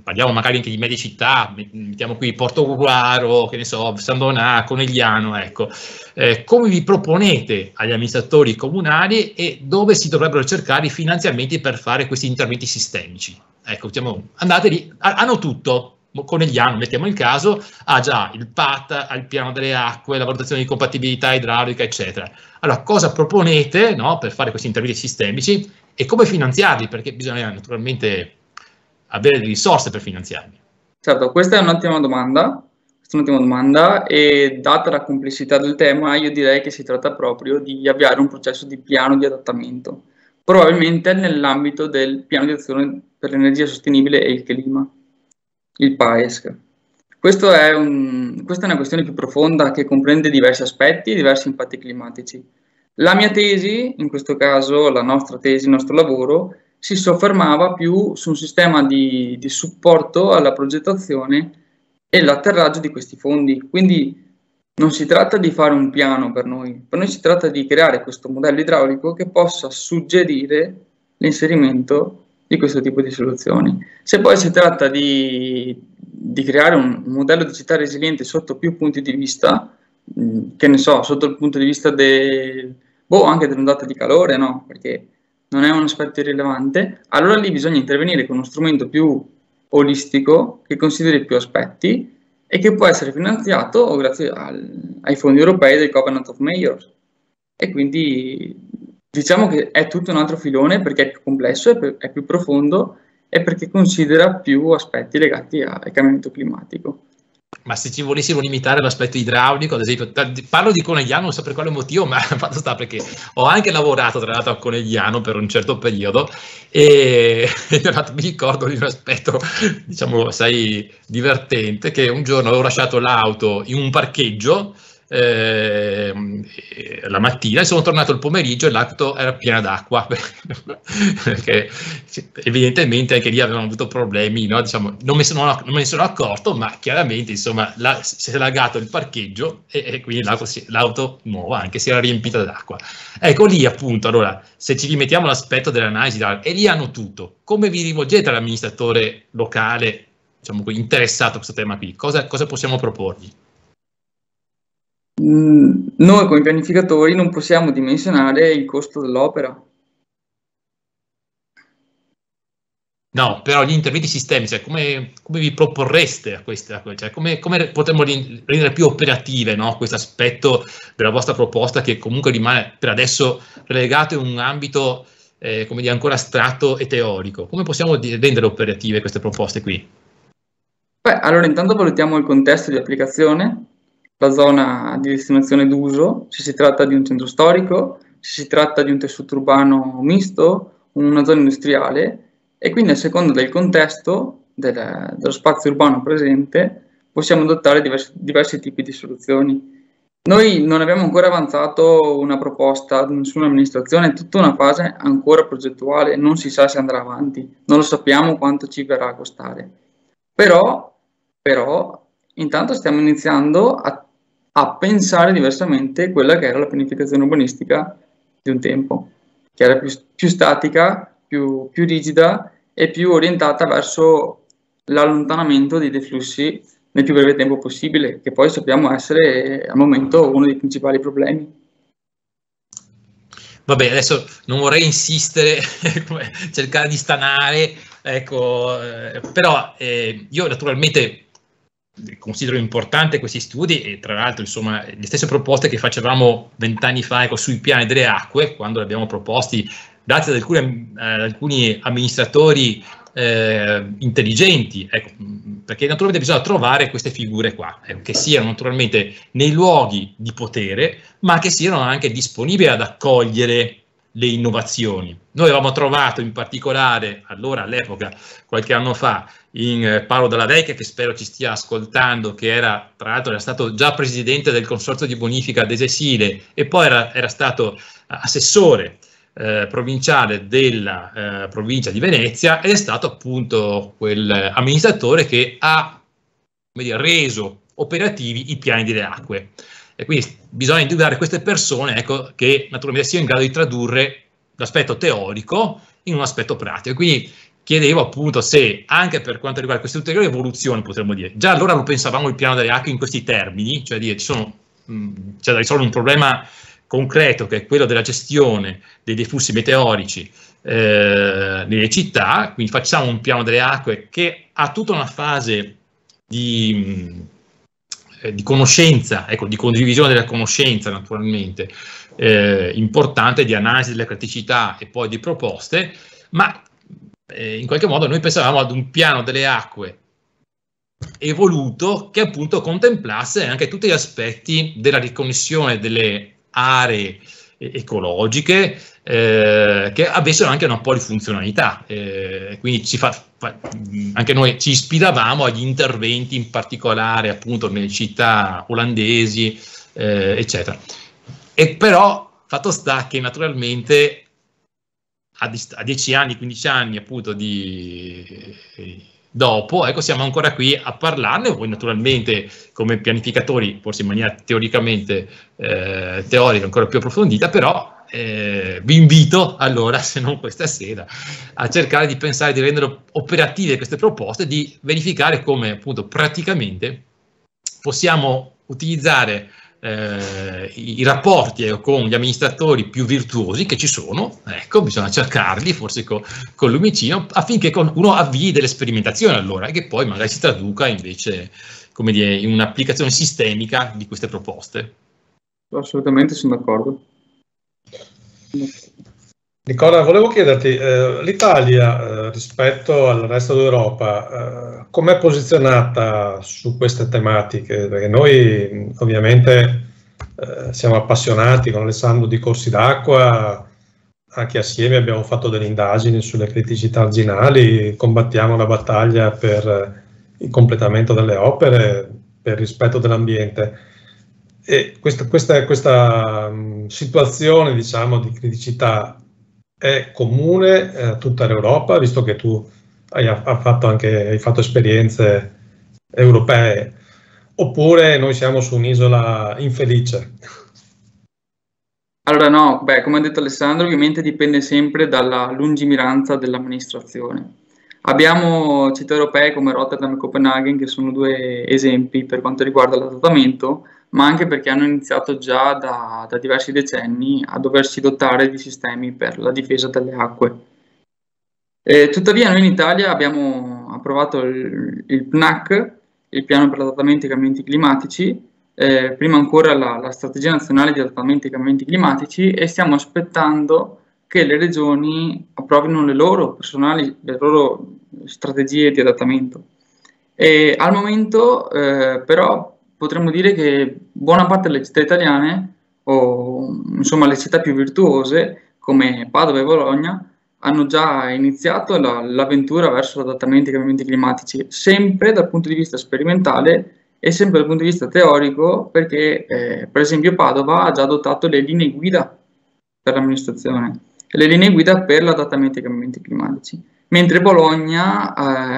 parliamo magari anche di medie città, mettiamo qui Porto Ruaro, che ne so, San Donà, Conegliano, ecco. Eh, come vi proponete agli amministratori comunali e dove si dovrebbero cercare i finanziamenti per fare questi interventi sistemici? Ecco, diciamo, andate lì, hanno tutto, Conegliano, mettiamo il caso, ha già il PAT, ha il piano delle acque, la valutazione di compatibilità idraulica, eccetera. Allora, cosa proponete no, per fare questi interventi sistemici e come finanziarli? Perché bisogna naturalmente avere le risorse per finanziarli? Certo, questa è un'ottima domanda. È un'ottima domanda e data la complessità del tema io direi che si tratta proprio di avviare un processo di piano di adattamento, probabilmente nell'ambito del piano di azione per l'energia sostenibile e il clima, il PAESC. È un, questa è una questione più profonda che comprende diversi aspetti e diversi impatti climatici. La mia tesi, in questo caso la nostra tesi, il nostro lavoro, si soffermava più su un sistema di, di supporto alla progettazione e l'atterraggio di questi fondi. Quindi non si tratta di fare un piano per noi, per noi si tratta di creare questo modello idraulico che possa suggerire l'inserimento di questo tipo di soluzioni. Se poi si tratta di, di creare un, modello di città resiliente sotto più punti di vista, che ne so, sotto il punto di vista del, boh, anche dell'ondata di calore, no? Perché non è un aspetto irrilevante, allora lì bisogna intervenire con uno strumento più olistico che consideri più aspetti e che può essere finanziato grazie al, ai fondi europei del Covenant of Mayors. E quindi diciamo che è tutto un altro filone perché è più complesso, è più, è più profondo e perché considera più aspetti legati al cambiamento climatico. Ma se ci volessimo limitare all'aspetto idraulico, ad esempio, parlo di Conegliano, non so per quale motivo, ma (laughs) fatto sta perché ho anche lavorato tra l'altro a Conegliano per un certo periodo e, (laughs) e mi ricordo di un aspetto, diciamo, sai, divertente, che un giorno avevo lasciato l'auto in un parcheggio eh, la mattina e sono tornato il pomeriggio e l'acqua era piena d'acqua (laughs) perché evidentemente anche lì avevano avuto problemi no? diciamo, non, mi sono, non, me ne sono accorto ma chiaramente insomma la, si è lagato il parcheggio e, e quindi l'auto, l'auto, nuova anche si era riempita d'acqua ecco lì appunto allora se ci rimettiamo l'aspetto dell'analisi e lì hanno tutto come vi rivolgete all'amministratore locale diciamo, interessato a questo tema qui cosa, cosa possiamo proporgli? Mm, noi come pianificatori non possiamo dimensionare il costo dell'opera. No, però gli interventi sistemici, cioè come, come, vi proporreste a queste, cioè come, come potremmo rendere più operative no? questo aspetto della vostra proposta che comunque rimane per adesso relegato in un ambito eh, come dire, ancora astratto e teorico? Come possiamo rendere operative queste proposte qui? Beh, allora intanto valutiamo il contesto di applicazione, la zona di destinazione d'uso, se si tratta di un centro storico, se si tratta di un tessuto urbano misto, una zona industriale e quindi a seconda del contesto del, dello spazio urbano presente possiamo adottare diversi, diversi tipi di soluzioni. Noi non abbiamo ancora avanzato una proposta ad nessuna amministrazione, è tutta una fase ancora progettuale, non si sa se andrà avanti, non lo sappiamo quanto ci verrà a costare. Però, però intanto stiamo iniziando a a pensare diversamente quella che era la pianificazione urbanistica di un tempo, che era più, più statica, più, più rigida e più orientata verso l'allontanamento dei deflussi nel più breve tempo possibile, che poi sappiamo essere al momento uno dei principali problemi. Vabbè, adesso non vorrei insistere, (laughs) cercare di stanare, ecco, eh, però eh, io naturalmente considero importante questi studi e tra l'altro insomma le stesse proposte che facevamo vent'anni fa ecco, sui piani delle acque quando li abbiamo proposti dati da alcuni, eh, alcuni amministratori eh, intelligenti ecco, perché naturalmente bisogna trovare queste figure qua ecco, che siano naturalmente nei luoghi di potere ma che siano anche disponibili ad accogliere le innovazioni. Noi avevamo trovato in particolare, allora all'epoca, qualche anno fa, in eh, Paolo Dalla Vecchia, che spero ci stia ascoltando, che era tra l'altro era stato già presidente del consorzio di bonifica d'Esesile e poi era, era stato assessore eh, provinciale della eh, provincia di Venezia ed è stato appunto quel amministratore che ha dire, reso operativi i piani delle acque. E quindi bisogna individuare queste persone ecco, che naturalmente siano in grado di tradurre l'aspetto teorico in un aspetto pratico. Quindi chiedevo appunto se anche per quanto riguarda queste ulteriori evoluzioni, potremmo dire, già allora lo pensavamo il piano delle acque in questi termini, cioè dire, ci sono, mh, c'è da risolvere un problema concreto che è quello della gestione dei deflussi meteorici eh, nelle città, quindi facciamo un piano delle acque che ha tutta una fase di... Mh, eh, di conoscenza, ecco, di condivisione della conoscenza naturalmente, eh, importante di analisi delle criticità e poi di proposte, ma eh, in qualche modo noi pensavamo ad un piano delle acque evoluto che appunto contemplasse anche tutti gli aspetti della riconnessione delle aree ecologiche eh, che avessero anche una polifunzionalità. Eh, quindi fa, fa, anche noi ci ispiravamo agli interventi in particolare appunto nelle città olandesi, eh, eccetera. E però fatto sta che naturalmente a, a 10 anni, 15 anni appunto di dopo, ecco, siamo ancora qui a parlarne, voi naturalmente come pianificatori, forse in maniera teoricamente eh, teorica ancora più approfondita, però eh, vi invito allora, se non questa sera, a cercare di pensare di rendere operative queste proposte, di verificare come appunto praticamente possiamo utilizzare eh, i, rapporti eh, con gli amministratori più virtuosi che ci sono, ecco, bisogna cercarli forse co, con Lumicino affinché qualcuno avvii delle sperimentazioni allora e che poi magari si traduca invece come dire, in un'applicazione sistemica di queste proposte. Assolutamente sono d'accordo. Nicola, volevo chiederti, eh, l'Italia eh, rispetto al resto d'Europa, eh, com'è posizionata su queste tematiche? Perché noi ovviamente eh, siamo appassionati con Alessandro di corsi d'acqua, anche assieme abbiamo fatto delle indagini sulle criticità arginali, combattiamo una battaglia per il completamento delle opere, per rispetto dell'ambiente. E questa, questa, questa situazione diciamo, di criticità è comune a tutta l'Europa, visto che tu hai, hai, fatto anche, hai fatto esperienze europee, oppure noi siamo su un'isola infelice? Allora no, beh, come ha detto Alessandro, ovviamente dipende sempre dalla lungimiranza dell'amministrazione. Abbiamo città europee come Rotterdam e Copenaghen che sono due esempi per quanto riguarda l'adattamento, ma anche perché hanno iniziato già da, da diversi decenni a doversi dotare di sistemi per la difesa delle acque. E, tuttavia noi in Italia abbiamo approvato il, il PNAC, il Piano per l'adattamento ai cambiamenti climatici, eh, prima ancora la, la, Strategia Nazionale di adattamento ai cambiamenti climatici e stiamo aspettando che le regioni approvino le loro personali, le loro strategie di adattamento. E al momento eh, però potremmo dire che buona parte delle città italiane, o insomma le città più virtuose, come Padova e Bologna, hanno già iniziato la, l'avventura verso l'adattamento ai cambiamenti climatici, sempre dal punto di vista sperimentale e sempre dal punto di vista teorico, perché eh, per esempio Padova ha già adottato le linee guida per l'amministrazione, le linee guida per l'adattamento ai cambiamenti climatici mentre Bologna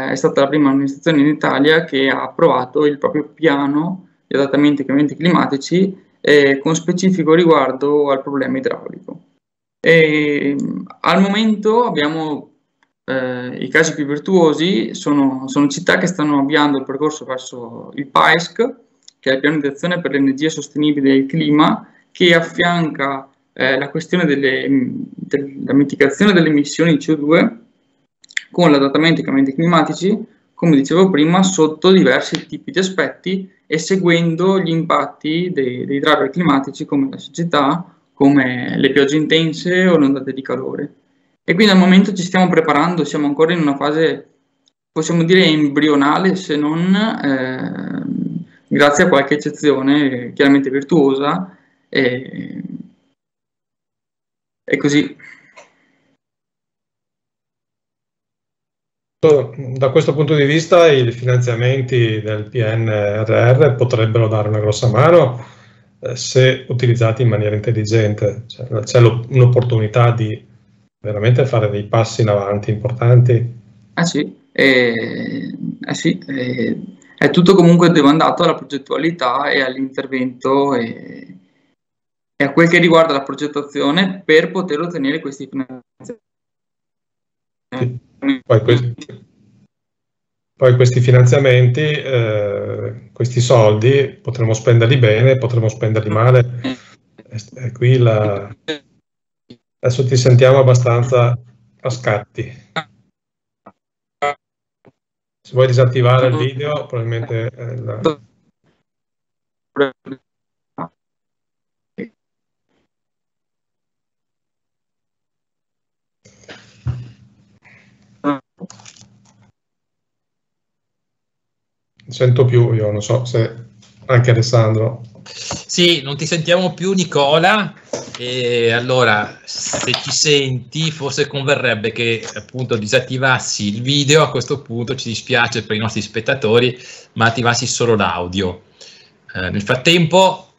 eh, è stata la prima amministrazione in Italia che ha approvato il proprio piano di adattamento ai cambiamenti climatici eh, con specifico riguardo al problema idraulico. E, al momento abbiamo eh, i casi più virtuosi, sono, sono, città che stanno avviando il percorso verso il PAESC, che è il piano di azione per l'energia sostenibile e il clima, che affianca eh, la questione delle, della mitigazione delle emissioni di CO2 con l'adattamento ai cambiamenti climatici, come dicevo prima, sotto diversi tipi di aspetti e seguendo gli impatti dei, dei driver climatici come la siccità, come le piogge intense o le ondate di calore. E quindi al momento ci stiamo preparando, siamo ancora in una fase, possiamo dire, embrionale, se non eh, grazie a qualche eccezione, chiaramente virtuosa, e, e così. Da questo punto di vista i finanziamenti del PNRR potrebbero dare una grossa mano eh, se utilizzati in maniera intelligente. Cioè, c'è un'opportunità di veramente fare dei passi in avanti importanti. Ah sì, eh, eh sì eh, è tutto comunque demandato alla progettualità e all'intervento e, e a quel che riguarda la progettazione per poter ottenere questi finanziamenti. Sì. Poi questi, poi questi finanziamenti, eh, questi soldi, potremo spenderli bene, potremo spenderli male. E qui la... adesso ti sentiamo abbastanza a scatti. Se vuoi disattivare il video, probabilmente... Eh, la... sento più io, non so se anche Alessandro. Sì, non ti sentiamo più Nicola e allora se ci senti forse converrebbe che appunto disattivassi il video, a questo punto ci dispiace per i nostri spettatori, ma attivassi solo l'audio. Eh, nel frattempo,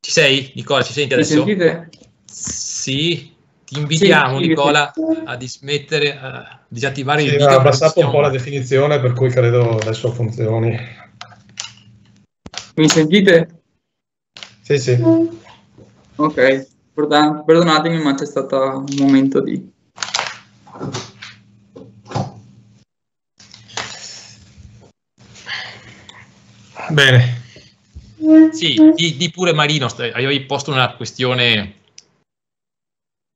ci sei Nicola, ci senti adesso? Mi sentite? Sì, ti invitiamo, sì, Nicola, a dismettere, a disattivare sì, il video. Ha abbassato un po' la definizione, per cui credo adesso funzioni. Mi sentite? Sì, sì. Ok, perdonatemi, ma c'è stato un momento di... Bene. Sì, di, di pure Marino, avevi posto una questione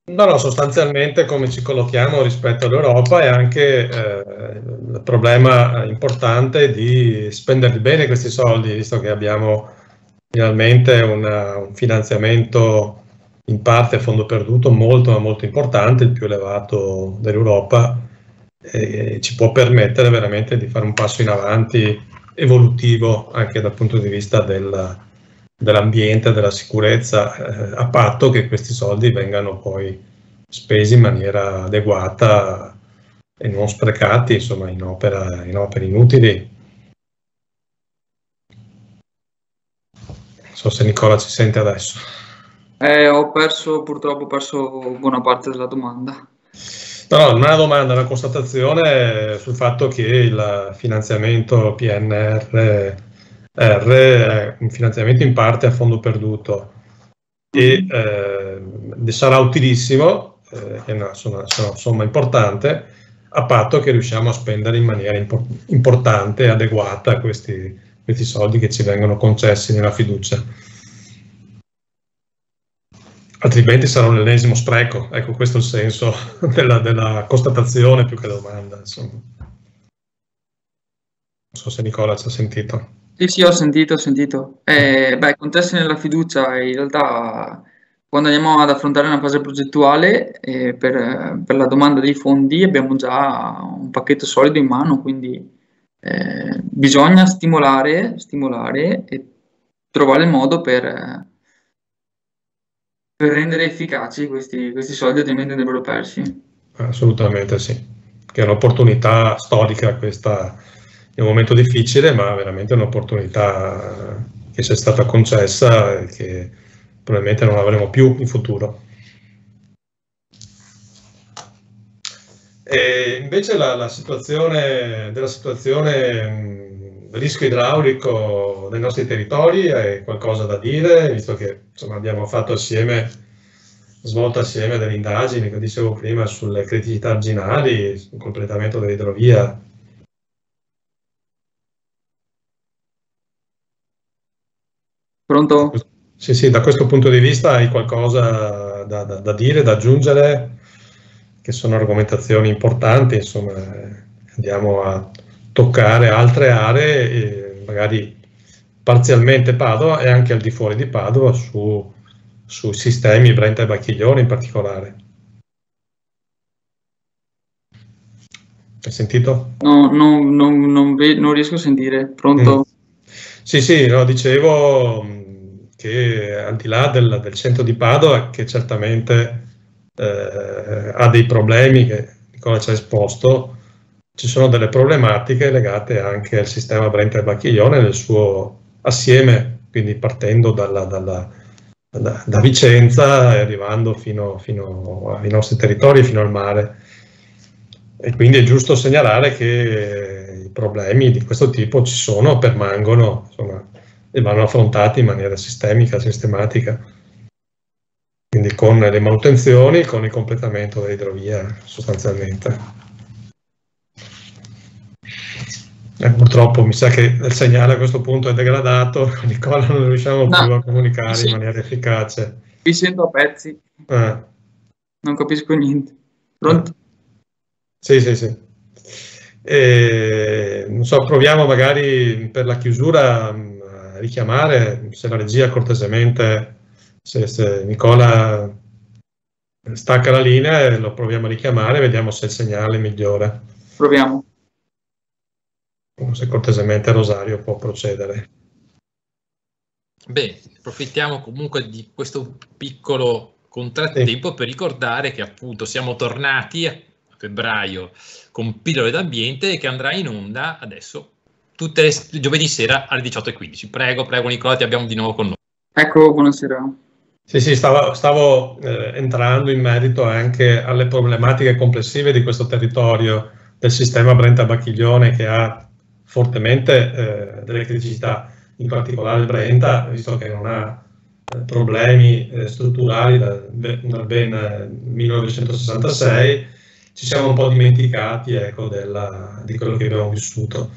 No, no, sostanzialmente come ci collochiamo rispetto all'Europa è anche eh, il problema importante di spenderli bene questi soldi, visto che abbiamo finalmente una, un finanziamento in parte a fondo perduto molto ma molto importante, il più elevato dell'Europa, e ci può permettere veramente di fare un passo in avanti evolutivo anche dal punto di vista del, dell'ambiente, della sicurezza, eh, a patto che questi soldi vengano poi spesi in maniera adeguata e non sprecati insomma, in, opera, in opere inutili. Non so se Nicola ci sente adesso. Eh, ho perso, purtroppo, ho perso buona parte della domanda. No, no, non è una domanda, è una constatazione sul fatto che il finanziamento PNR è un finanziamento in parte a fondo perduto e eh, sarà utilissimo, eh, è una, una, una, somma importante, a patto che riusciamo a spendere in maniera impor- importante e adeguata questi, questi soldi che ci vengono concessi nella fiducia altrimenti sarà un ennesimo spreco. Ecco, questo è il senso (laughs) della, della constatazione più che domanda. Insomma. Non so se Nicola ci ha sentito. Sì, sì, ho sentito, ho sentito. Eh, beh, contesti nella fiducia, in realtà quando andiamo ad affrontare una fase progettuale eh, per, per, la domanda dei fondi abbiamo già un pacchetto solido in mano, quindi eh, bisogna stimolare, stimolare e trovare il modo per per rendere efficaci questi, questi soldi, altrimenti andrebbero persi. Assolutamente sì, che è un'opportunità storica questa, è un momento difficile, ma veramente un'opportunità che ci è stata concessa e che probabilmente non avremo più in futuro. E invece la, la situazione della situazione rischio idraulico dei nostri territori è qualcosa da dire, visto che insomma, abbiamo fatto assieme, svolto assieme delle indagini che dicevo prima sulle criticità arginali, sul completamento dell'idrovia. Pronto? Sì, sì, da questo punto di vista hai qualcosa da, da, da dire, da aggiungere, che sono argomentazioni importanti, insomma, andiamo a toccare altre aree, magari parzialmente Padova e anche al di fuori di Padova su, sui sistemi Brenta e Bacchiglione in particolare. Hai sentito? No, no, no non, non, riesco a sentire. Pronto? Mm. Sì, sì, no, dicevo mm, che al di là del, del centro di Padova, che certamente eh, ha dei problemi che Nicola ci ha esposto, ci sono delle problematiche legate anche al sistema Brenta e Bacchiglione nel suo assieme, quindi partendo dalla, dalla, da, da, Vicenza e arrivando fino, fino, ai nostri territori, fino al mare. E quindi è giusto segnalare che i problemi di questo tipo ci sono, permangono insomma, e vanno affrontati in maniera sistemica, sistematica. Quindi con le manutenzioni, con il completamento dell'idrovia sostanzialmente. Eh, purtroppo mi sa che il segnale a questo punto è degradato, (laughs) con Nicola non riusciamo no. più a comunicare in maniera efficace. Vi sento a pezzi. Eh. Non capisco niente. Pronto? Sì, sì, sì. E, non so, proviamo magari per la chiusura mm, a richiamare, se la regia cortesemente, se, se Nicola stacca la linea, lo proviamo a richiamare, vediamo se il segnale è migliore. Proviamo se cortesemente Rosario può procedere. Bene, approfittiamo comunque di questo piccolo contrattempo sì. per ricordare che appunto siamo tornati a febbraio con pillole d'ambiente che andrà in onda adesso tutte le giovedì sera alle 18.15. Prego, prego Nicola, ti abbiamo di nuovo con noi. Ecco, buonasera. Sì, sì, stavo, stavo eh, entrando in merito anche alle problematiche complessive di questo territorio del sistema Brenta-Bacchiglione che ha fortemente eh, delle criticità, in particolare il Brenta, visto che non ha eh, problemi eh, strutturali dal, dal ben 1966, eh, ci siamo un po' dimenticati ecco, della, di quello che abbiamo vissuto.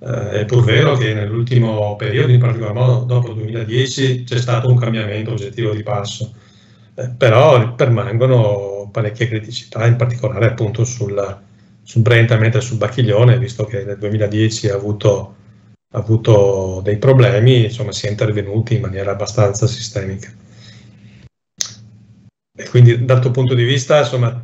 Eh, è pur vero che nell'ultimo periodo, in particolar modo dopo il 2010, c'è stato un cambiamento oggettivo di passo, eh, però permangono parecchie criticità, in particolare appunto sulla, sul Brenta mentre sul Bacchiglione, visto che nel 2010 ha avuto, ha avuto dei problemi, insomma si è intervenuti in maniera abbastanza sistemica. Quindi dal tuo punto di vista, insomma,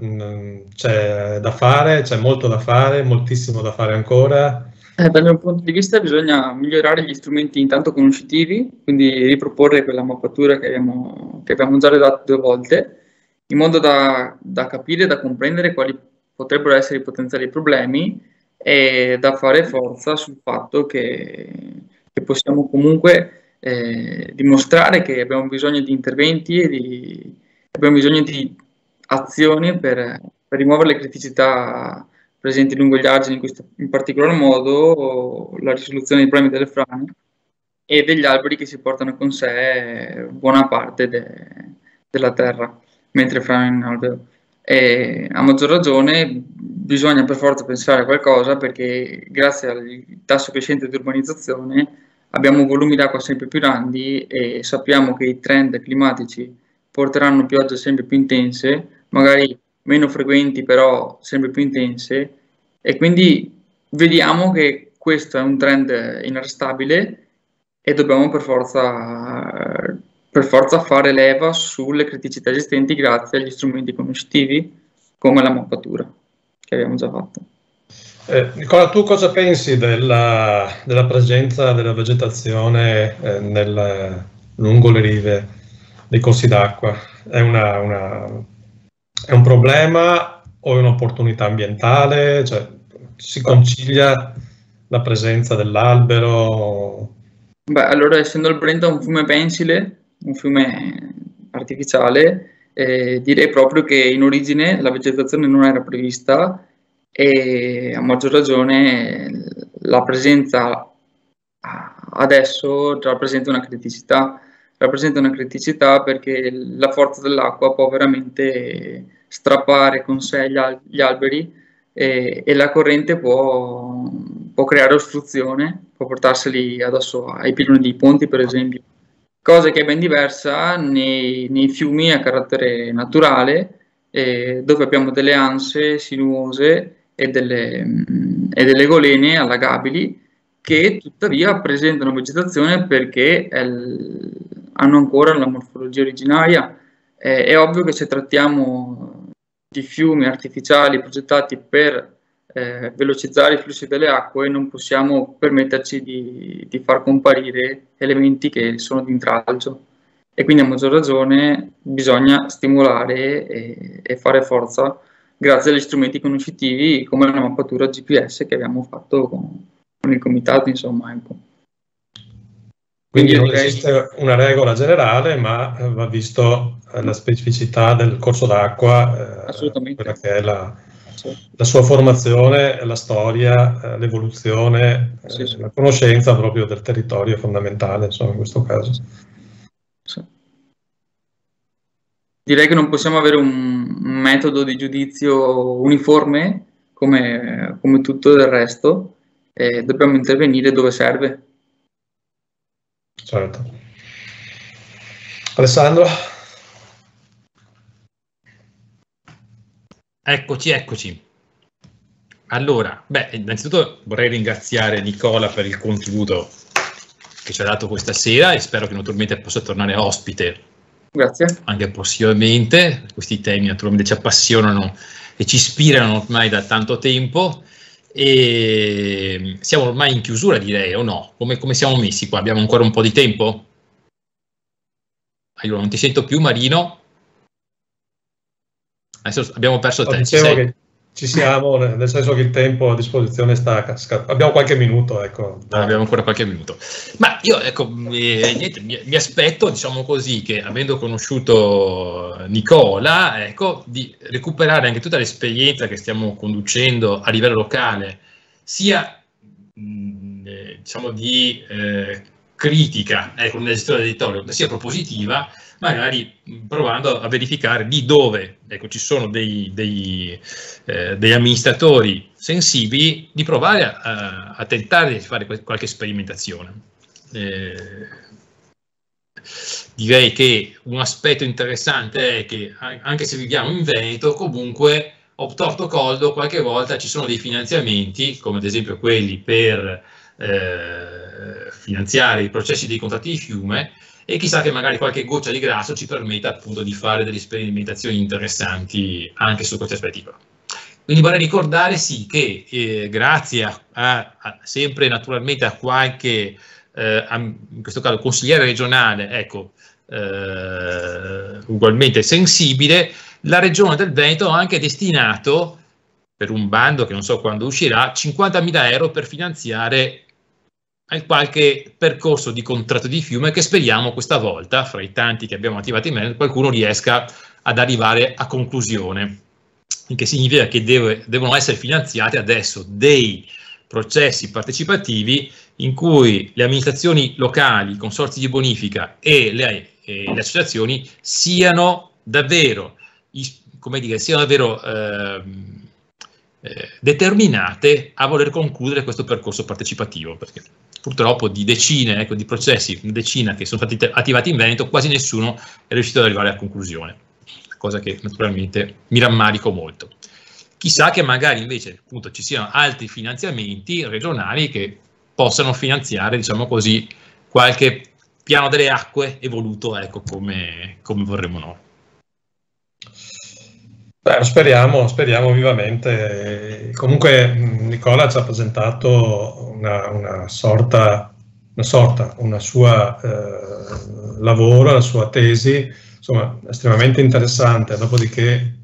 c'è da fare, c'è molto da fare, moltissimo da fare ancora. Eh, dal mio punto di vista bisogna migliorare gli strumenti intanto conoscitivi, quindi riproporre quella mappatura che abbiamo, che abbiamo già redatto due volte, in modo da, da capire e da comprendere quali potrebbero essere i potenziali problemi e da fare forza sul fatto che, che possiamo comunque eh, dimostrare che abbiamo bisogno di interventi e di, abbiamo bisogno di azioni per, per rimuovere le criticità presenti lungo gli argini, in, questo, in particolar modo la risoluzione dei problemi delle frane e degli alberi che si portano con sé buona parte de, della terra, mentre frane in albero. E a maggior ragione bisogna per forza pensare a qualcosa perché grazie al tasso crescente di urbanizzazione abbiamo volumi d'acqua sempre più grandi e sappiamo che i trend climatici porteranno piogge sempre più intense, magari meno frequenti però sempre più intense e quindi vediamo che questo è un trend inarrestabile e dobbiamo per forza, per forza fare leva sulle criticità esistenti grazie agli strumenti conoscitivi come la mappatura che abbiamo già fatto. Eh, Nicola, tu cosa pensi della, della presenza della vegetazione eh, nel, lungo le rive dei corsi d'acqua? È una, una è un problema o è un'opportunità ambientale? Cioè, si concilia la presenza dell'albero? Beh, allora, essendo il Brenta un fiume pensile, un fiume artificiale, eh, direi proprio che in origine la vegetazione non era prevista e a maggior ragione la presenza adesso rappresenta una criticità rappresenta una criticità perché la forza dell'acqua può veramente strappare con sé gli, al- gli alberi e, e, la corrente può, può, creare ostruzione, può portarseli addosso ai piloni dei ponti per esempio, cosa che è ben diversa nei, nei fiumi a carattere naturale eh, dove abbiamo delle anse sinuose e delle, e delle golene allagabili che tuttavia presentano vegetazione perché l- hanno ancora la morfologia originaria. Eh, è ovvio che se trattiamo di fiumi artificiali progettati per eh, velocizzare i flussi delle acque, non possiamo permetterci di, di far comparire elementi che sono di intralcio. E quindi a maggior ragione bisogna stimolare e, e fare forza grazie agli strumenti conoscitivi come la mappatura GPS che abbiamo fatto con, con il comitato, insomma. Ecco. Quindi non esiste una regola generale, ma eh, va visto eh, la specificità del corso d'acqua, eh, quella che è la, la, sua formazione, la storia, l'evoluzione, sì, sì. la conoscenza proprio del territorio è fondamentale, insomma, in questo caso. Sì. Direi che non possiamo avere un, un metodo di giudizio uniforme come, come tutto il resto, e dobbiamo intervenire dove serve Certo. Alessandro? Eccoci, eccoci. Allora, beh, innanzitutto vorrei ringraziare Nicola per il contributo che ci ha dato questa sera e spero che naturalmente possa tornare ospite. Grazie. Anche prossimamente. Questi temi naturalmente ci appassionano e ci ispirano ormai da tanto tempo e siamo ormai in chiusura direi o no? Come, come siamo messi qua? Abbiamo ancora un po' di tempo? Allora, non ti sento più Marino. Adesso abbiamo perso il tempo. Ci siamo, nel senso che il tempo a disposizione sta cascando. Abbiamo qualche minuto, ecco. Ah, abbiamo ancora qualche minuto. Ma io, ecco, eh, niente, mi, mi, aspetto, diciamo così, che avendo conosciuto Nicola, ecco, di recuperare anche tutta l'esperienza che stiamo conducendo a livello locale, sia, mh, eh, diciamo, di eh, critica, ecco, nella gestione del territorio, sia propositiva, magari provando a verificare di dove ecco, ci sono dei, dei, eh, degli amministratori sensibili, di provare a, a, tentare di fare qualche sperimentazione. Eh, direi che un aspetto interessante è che anche se viviamo in Veneto, comunque obtorto coldo qualche volta ci sono dei finanziamenti, come ad esempio quelli per eh, finanziare i processi dei contratti di fiume e chissà che magari qualche goccia di grasso ci permetta appunto di fare delle sperimentazioni interessanti anche su questi aspetti qua. Quindi vorrei ricordare sì che eh, grazie a, a, a, sempre naturalmente a qualche, eh, in questo caso consigliere regionale, ecco, eh, ugualmente sensibile, la regione del Veneto ha anche destinato per un bando che non so quando uscirà 50.000 euro per finanziare qualche percorso di contratto di fiume che speriamo questa volta, fra i tanti che abbiamo attivato in Veneto, qualcuno riesca ad arrivare a conclusione. Il che significa che deve, devono essere finanziati adesso dei processi partecipativi in cui le amministrazioni locali, i consorzi di bonifica e le, e le associazioni siano davvero, come dire, siano davvero eh, eh, determinate a voler concludere questo percorso partecipativo, perché purtroppo di decine ecco, di processi, decina che sono stati attivati in Veneto, quasi nessuno è riuscito ad arrivare a conclusione cosa che naturalmente mi rammarico molto. Chissà che magari invece appunto, ci siano altri finanziamenti regionali che possano finanziare, diciamo così, qualche piano delle acque evoluto ecco, come, come vorremmo noi. Beh, speriamo, speriamo vivamente. Comunque Nicola ci ha presentato una, una sorta, una sorta, una sua eh, lavoro, la sua tesi insomma, estremamente interessante, dopodiché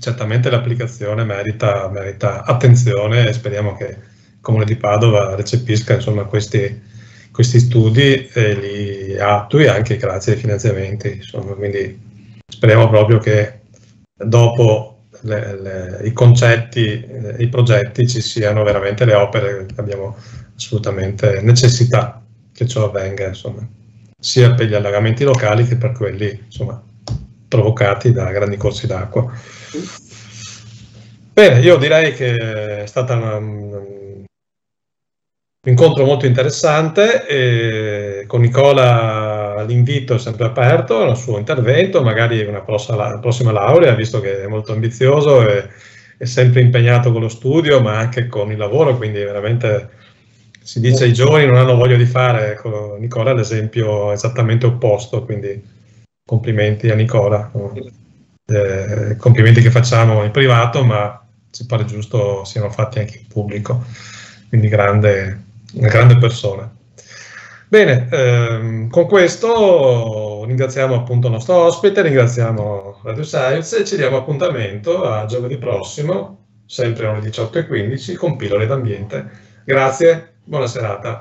certamente l'applicazione merita, merita, attenzione e speriamo che il Comune di Padova recepisca insomma, questi, questi, studi e li attui anche grazie ai finanziamenti. Insomma, quindi speriamo proprio che dopo le, le, i concetti, eh, i progetti ci siano veramente le opere abbiamo assolutamente necessità che ciò avvenga, insomma, sia per gli allagamenti locali che per quelli insomma, provocati da grandi corsi d'acqua. Bene, io direi che è stato un, incontro molto interessante e con Nicola l'invito è sempre aperto al suo intervento, magari una prossima, prossima laurea, visto che è molto ambizioso e è sempre impegnato con lo studio, ma anche con il lavoro, quindi veramente si dice i giovani non hanno voglia di fare, ecco, Nicola è l'esempio esattamente opposto, quindi complimenti a Nicola, eh, complimenti che facciamo in privato, ma ci pare giusto siano fatti anche in pubblico, quindi grande, una grande persona. Bene, ehm, con questo ringraziamo appunto il nostro ospite, ringraziamo Radio Science e ci diamo appuntamento a giovedì prossimo, sempre alle 18.15 con pillole d'ambiente. Grazie, buona serata.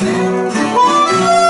Weaver